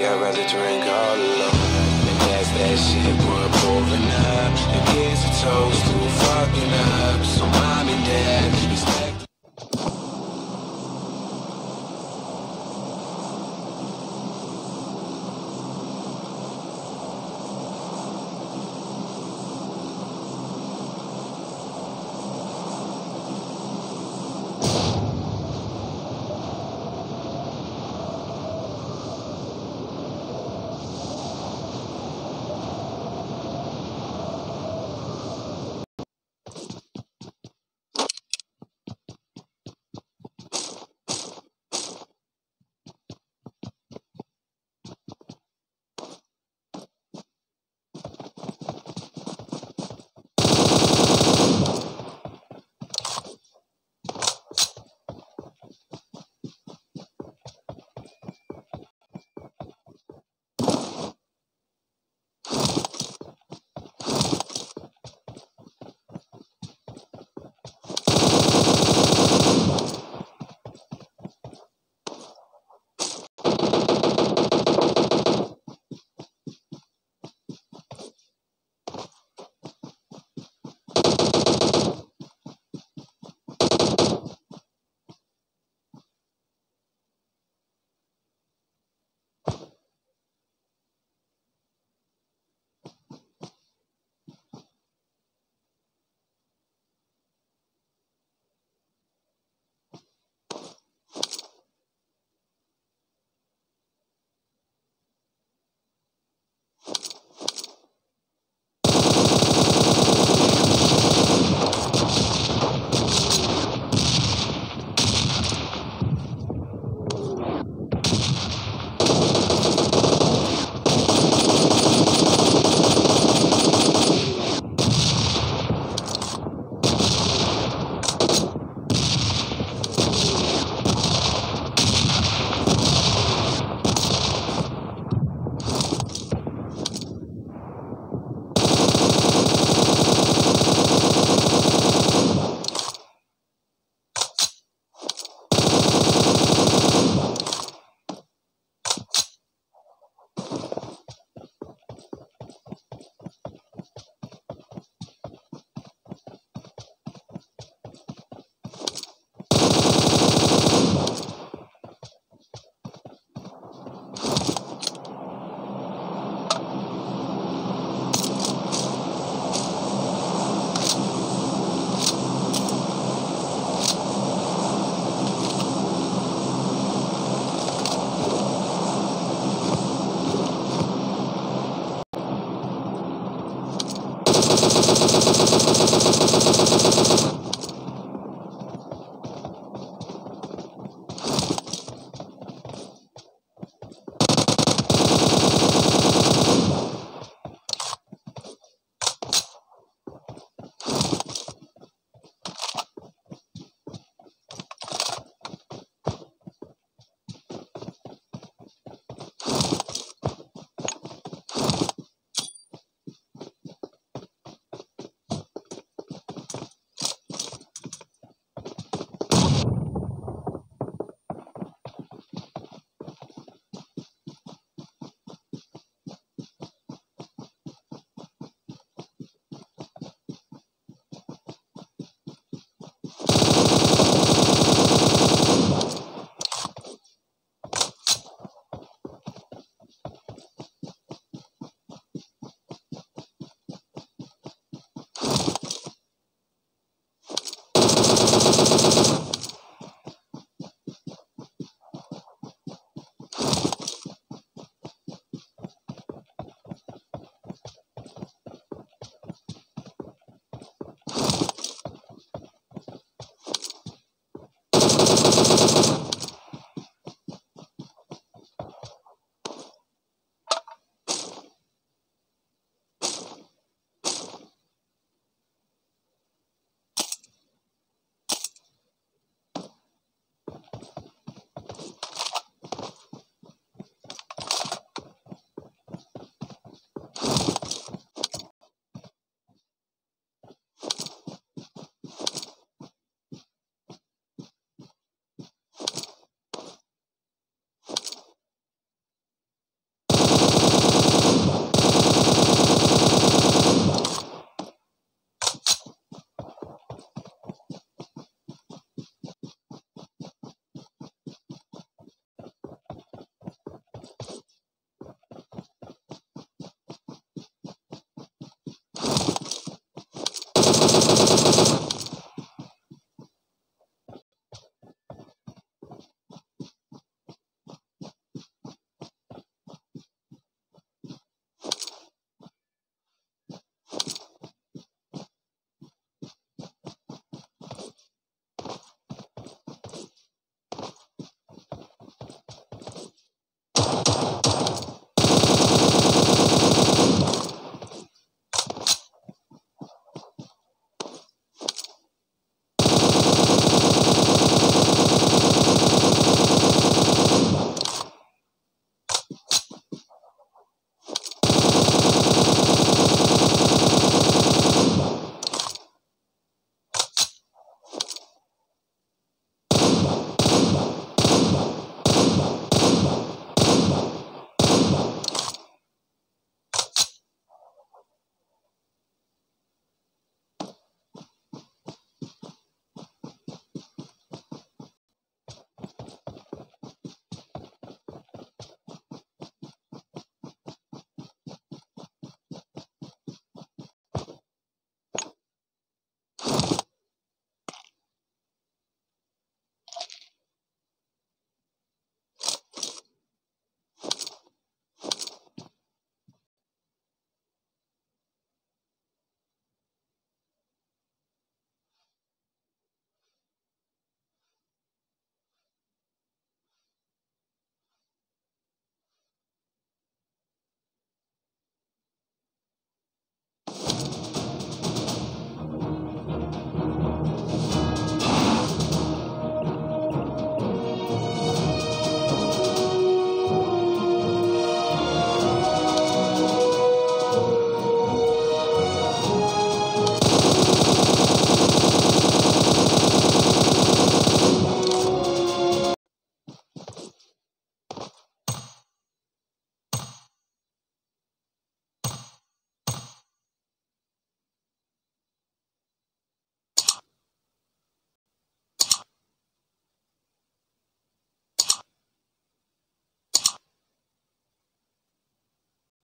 I'd rather drink all alone And pass that shit we're pouring up And here's a toast to fucking up. So mom and dad,